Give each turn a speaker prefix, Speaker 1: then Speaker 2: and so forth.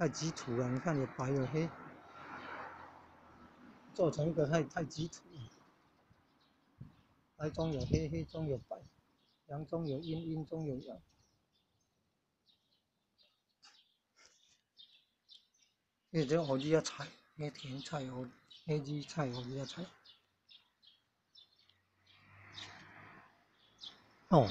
Speaker 1: 太基础了，你看有白有黑，做成一个太太基础了。白中有黑，黑中有白，阳中有阴，阴中有阳。诶，这红子也菜，黑田菜哦，黑子菜红子也菜。哦。